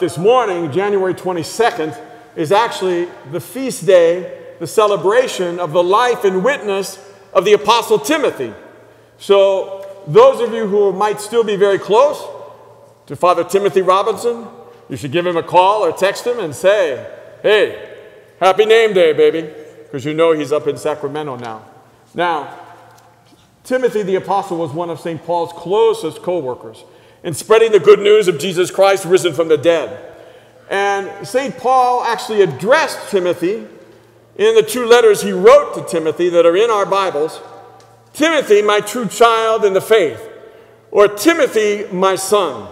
This morning, January 22nd, is actually the feast day, the celebration of the life and witness of the Apostle Timothy. So, those of you who might still be very close to Father Timothy Robinson, you should give him a call or text him and say, Hey, happy name day, baby, because you know he's up in Sacramento now. Now, Timothy the Apostle was one of St. Paul's closest co workers in spreading the good news of Jesus Christ risen from the dead. And St. Paul actually addressed Timothy in the two letters he wrote to Timothy that are in our Bibles Timothy, my true child in the faith, or Timothy, my son.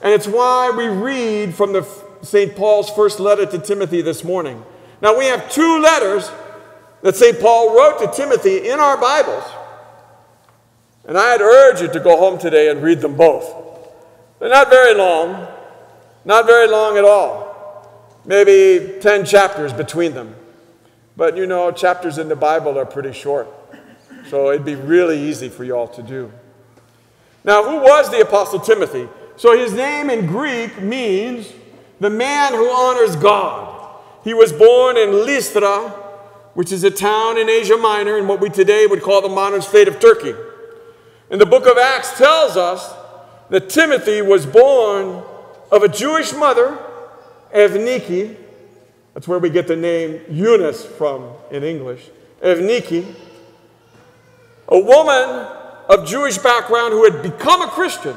And it's why we read from the St. Paul's first letter to Timothy this morning. Now, we have two letters that St. Paul wrote to Timothy in our Bibles. And I'd urge you to go home today and read them both. They're not very long, not very long at all. Maybe 10 chapters between them. But you know, chapters in the Bible are pretty short. So it'd be really easy for you all to do. Now, who was the Apostle Timothy? So his name in Greek means the man who honors God. He was born in Lystra, which is a town in Asia Minor in what we today would call the modern state of Turkey. And the book of Acts tells us that Timothy was born of a Jewish mother, Evniki. That's where we get the name Eunice from in English. Evniki. A woman of Jewish background who had become a Christian,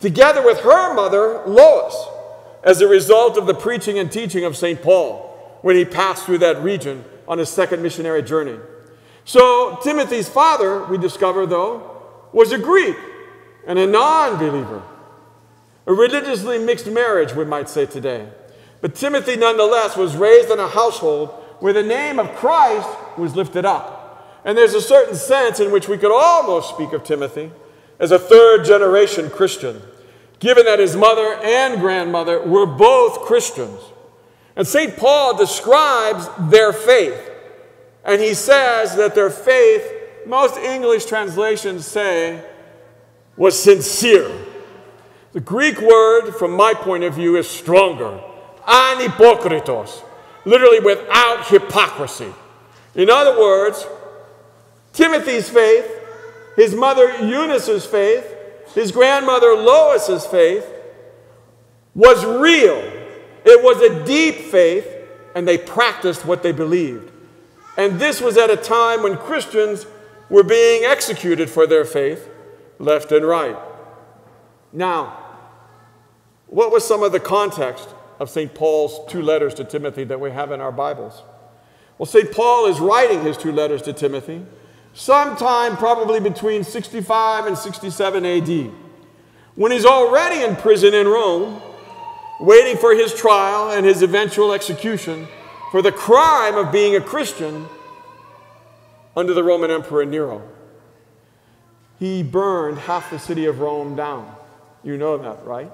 together with her mother, Lois, as a result of the preaching and teaching of St. Paul when he passed through that region on his second missionary journey. So, Timothy's father, we discover, though, was a Greek and a non believer. A religiously mixed marriage, we might say today. But Timothy, nonetheless, was raised in a household where the name of Christ was lifted up. And there's a certain sense in which we could almost speak of Timothy as a third generation Christian, given that his mother and grandmother were both Christians. And St. Paul describes their faith, and he says that their faith most English translations say was sincere. The Greek word, from my point of view, is stronger. Anhypokritos, literally without hypocrisy. In other words, Timothy's faith, his mother Eunice's faith, his grandmother Lois's faith was real. It was a deep faith, and they practiced what they believed. And this was at a time when Christians were being executed for their faith left and right. Now, what was some of the context of St. Paul's two letters to Timothy that we have in our Bibles? Well, St. Paul is writing his two letters to Timothy sometime probably between 65 and 67 AD, when he's already in prison in Rome, waiting for his trial and his eventual execution for the crime of being a Christian under the Roman Emperor Nero. He burned half the city of Rome down. You know that, right?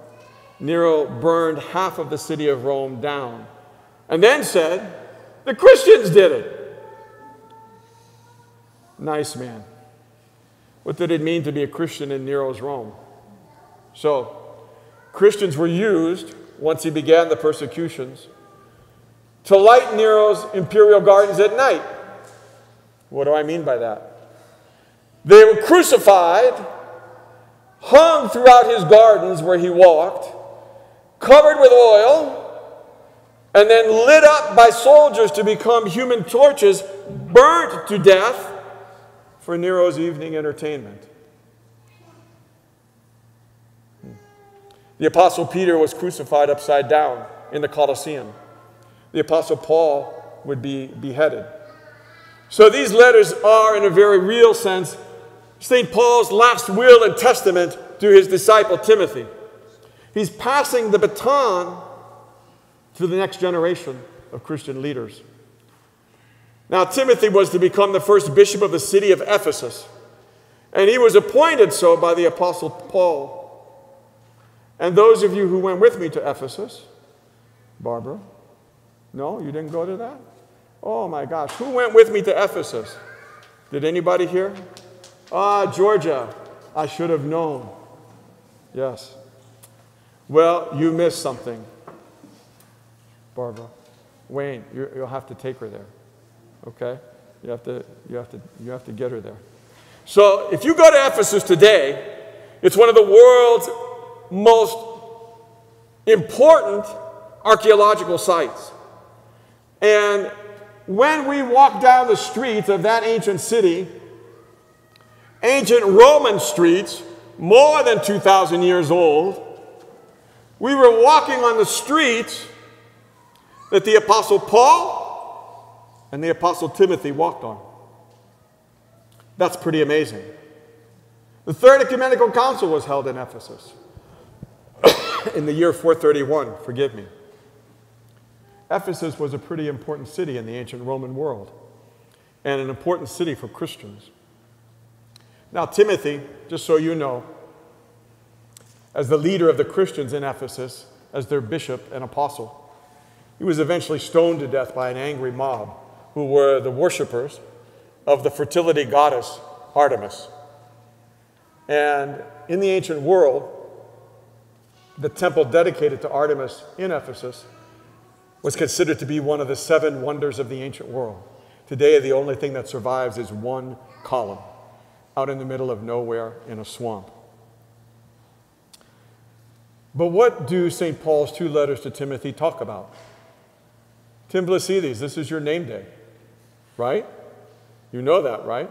Nero burned half of the city of Rome down and then said, The Christians did it. Nice man. What did it mean to be a Christian in Nero's Rome? So, Christians were used, once he began the persecutions, to light Nero's imperial gardens at night what do I mean by that? They were crucified, hung throughout his gardens where he walked, covered with oil, and then lit up by soldiers to become human torches, burnt to death for Nero's evening entertainment. The Apostle Peter was crucified upside down in the Colosseum. The Apostle Paul would be beheaded. So these letters are, in a very real sense, St. Paul's last will and testament to his disciple Timothy. He's passing the baton to the next generation of Christian leaders. Now, Timothy was to become the first bishop of the city of Ephesus, and he was appointed so by the Apostle Paul. And those of you who went with me to Ephesus, Barbara, no, you didn't go to that? Oh my gosh, who went with me to Ephesus? Did anybody here? Ah, Georgia, I should have known. Yes. Well, you missed something, Barbara. Wayne, you will have to take her there. Okay? You have to, you have to, you have to get her there. So if you go to Ephesus today, it's one of the world's most important archaeological sites. And when we walk down the streets of that ancient city, ancient Roman streets, more than 2,000 years old, we were walking on the streets that the Apostle Paul and the Apostle Timothy walked on. That's pretty amazing. The Third Ecumenical Council was held in Ephesus in the year 431, forgive me. Ephesus was a pretty important city in the ancient Roman world and an important city for Christians. Now, Timothy, just so you know, as the leader of the Christians in Ephesus, as their bishop and apostle, he was eventually stoned to death by an angry mob who were the worshippers of the fertility goddess Artemis. And in the ancient world, the temple dedicated to Artemis in Ephesus was considered to be one of the seven wonders of the ancient world. Today, the only thing that survives is one column out in the middle of nowhere in a swamp. But what do St. Paul's two letters to Timothy talk about? Timblasides, this is your name day, right? You know that, right?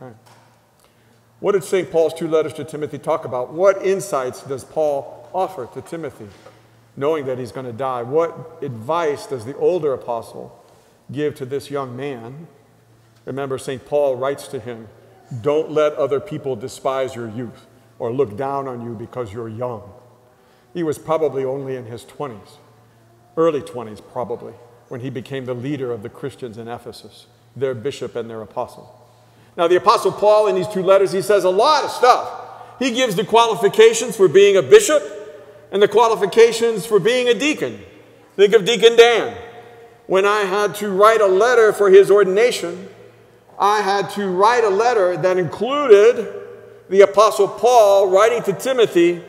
Okay. What did St. Paul's two letters to Timothy talk about? What insights does Paul offer to Timothy, knowing that he's going to die? What advice does the older apostle give to this young man? Remember, St. Paul writes to him, Don't let other people despise your youth or look down on you because you're young. He was probably only in his 20s, early 20s, probably when he became the leader of the Christians in Ephesus, their bishop and their apostle. Now, the Apostle Paul, in these two letters, he says a lot of stuff. He gives the qualifications for being a bishop and the qualifications for being a deacon. Think of Deacon Dan. When I had to write a letter for his ordination, I had to write a letter that included the Apostle Paul writing to Timothy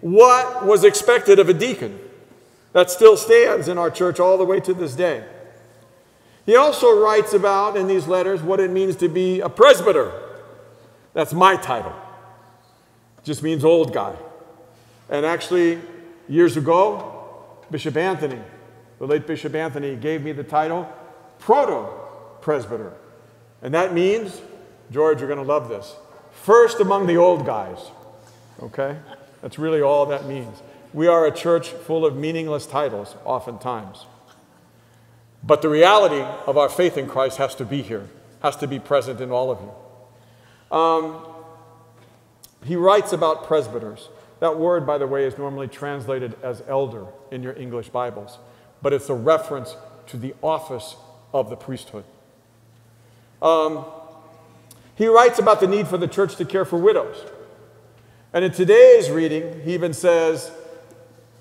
what was expected of a deacon. That still stands in our church all the way to this day. He also writes about in these letters what it means to be a presbyter. That's my title. It just means old guy. And actually, years ago, Bishop Anthony, the late Bishop Anthony, gave me the title proto presbyter. And that means, George, you're going to love this, first among the old guys. Okay? That's really all that means. We are a church full of meaningless titles, oftentimes. But the reality of our faith in Christ has to be here, has to be present in all of you. Um, he writes about presbyters. That word, by the way, is normally translated as elder in your English Bibles, but it's a reference to the office of the priesthood. Um, he writes about the need for the church to care for widows. And in today's reading, he even says,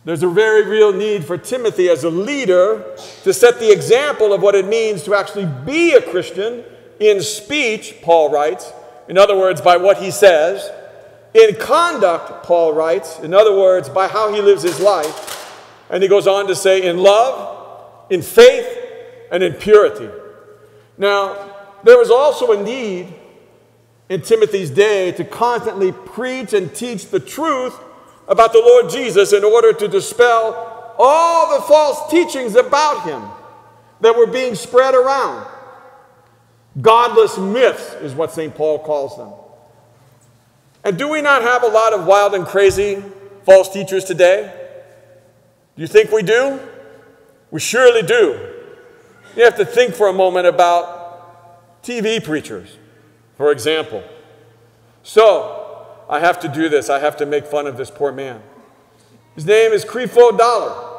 there's a very real need for Timothy as a leader to set the example of what it means to actually be a Christian in speech, Paul writes. In other words, by what he says. In conduct, Paul writes. In other words, by how he lives his life. And he goes on to say, in love, in faith, and in purity. Now, there was also a need in Timothy's day to constantly preach and teach the truth about the Lord Jesus in order to dispel all the false teachings about him that were being spread around. Godless myths is what St. Paul calls them. And do we not have a lot of wild and crazy false teachers today? Do you think we do? We surely do. You have to think for a moment about TV preachers, for example. So, I have to do this. I have to make fun of this poor man. His name is Creflo Dollar.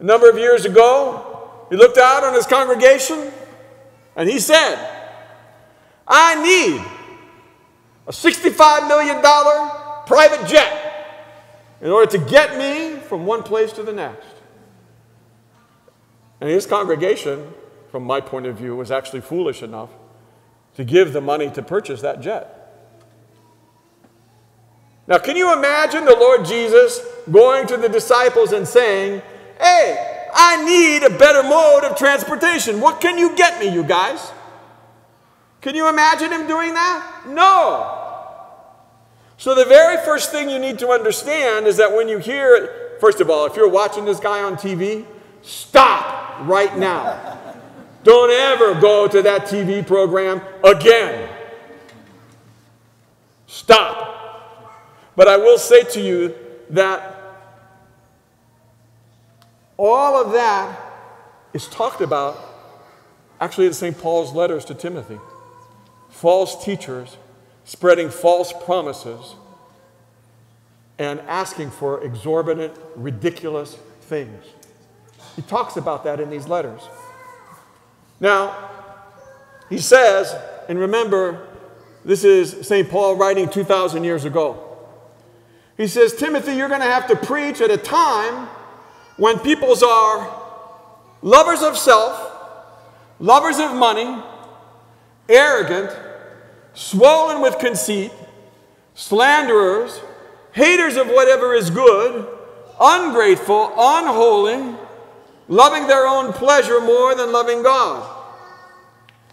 A number of years ago, he looked out on his congregation and he said, I need a $65 million private jet in order to get me from one place to the next. And his congregation, from my point of view, was actually foolish enough to give the money to purchase that jet. Now, can you imagine the Lord Jesus going to the disciples and saying, Hey, I need a better mode of transportation. What can you get me, you guys? Can you imagine him doing that? No. So, the very first thing you need to understand is that when you hear, it, first of all, if you're watching this guy on TV, stop right now. Don't ever go to that TV program again. Stop. But I will say to you that all of that is talked about actually in St. Paul's letters to Timothy. False teachers spreading false promises and asking for exorbitant, ridiculous things. He talks about that in these letters. Now, he says, and remember, this is St. Paul writing 2,000 years ago. He says, Timothy, you're going to have to preach at a time when peoples are lovers of self, lovers of money, arrogant, swollen with conceit, slanderers, haters of whatever is good, ungrateful, unholy, loving their own pleasure more than loving God.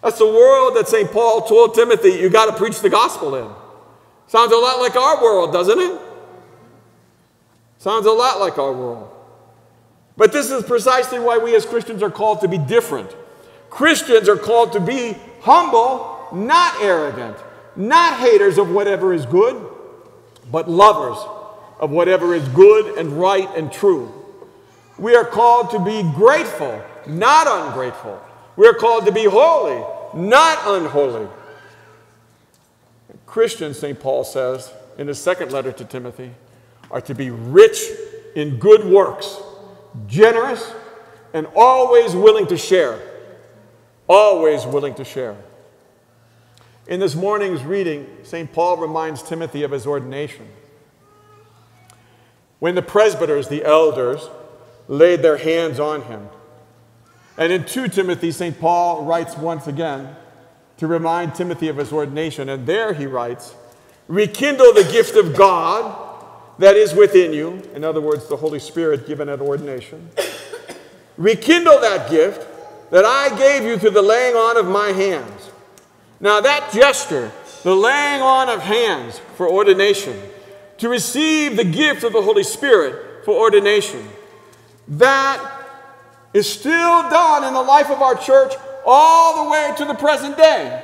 That's the world that St. Paul told Timothy you got to preach the gospel in. Sounds a lot like our world, doesn't it? Sounds a lot like our world. But this is precisely why we as Christians are called to be different. Christians are called to be humble, not arrogant, not haters of whatever is good, but lovers of whatever is good and right and true. We are called to be grateful, not ungrateful. We are called to be holy, not unholy. Christians, St. Paul says in his second letter to Timothy, are to be rich in good works, generous, and always willing to share. Always willing to share. In this morning's reading, St. Paul reminds Timothy of his ordination. When the presbyters, the elders, laid their hands on him. And in 2 Timothy, St. Paul writes once again to remind Timothy of his ordination. And there he writes, Rekindle the gift of God that is within you. In other words, the Holy Spirit given at ordination. Rekindle that gift that I gave you through the laying on of my hands. Now, that gesture, the laying on of hands for ordination, to receive the gift of the Holy Spirit for ordination, that is still done in the life of our church all the way to the present day.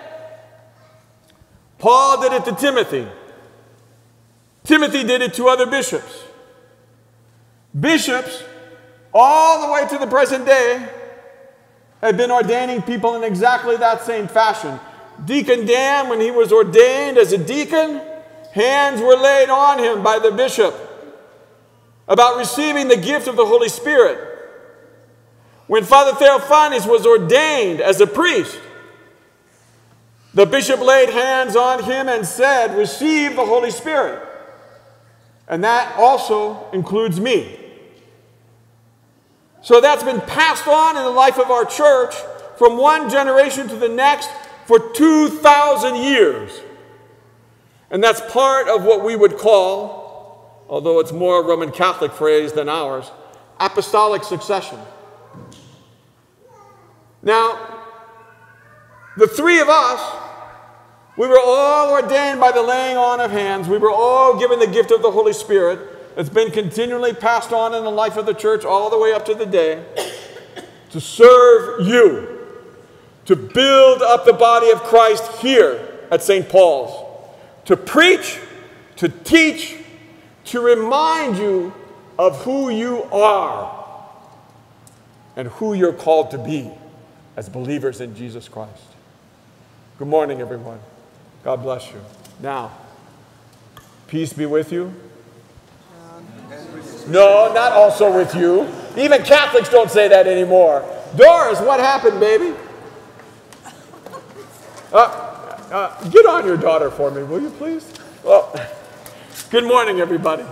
Paul did it to Timothy. Timothy did it to other bishops. Bishops, all the way to the present day, had been ordaining people in exactly that same fashion. Deacon Dan, when he was ordained as a deacon, hands were laid on him by the bishop about receiving the gift of the Holy Spirit. When Father Theophanes was ordained as a priest, the bishop laid hands on him and said, Receive the Holy Spirit. And that also includes me. So that's been passed on in the life of our church from one generation to the next for 2,000 years. And that's part of what we would call, although it's more a Roman Catholic phrase than ours, apostolic succession. Now, the three of us, we were all ordained by the laying on of hands. We were all given the gift of the Holy Spirit. It's been continually passed on in the life of the church all the way up to the day to serve you, to build up the body of Christ here at St. Paul's, to preach, to teach, to remind you of who you are and who you're called to be as believers in Jesus Christ. Good morning, everyone. God bless you. Now, peace be with you. No, not also with you. Even Catholics don't say that anymore. Doris, what happened, baby? Uh, uh, get on your daughter for me, will you please? Well, good morning, everybody.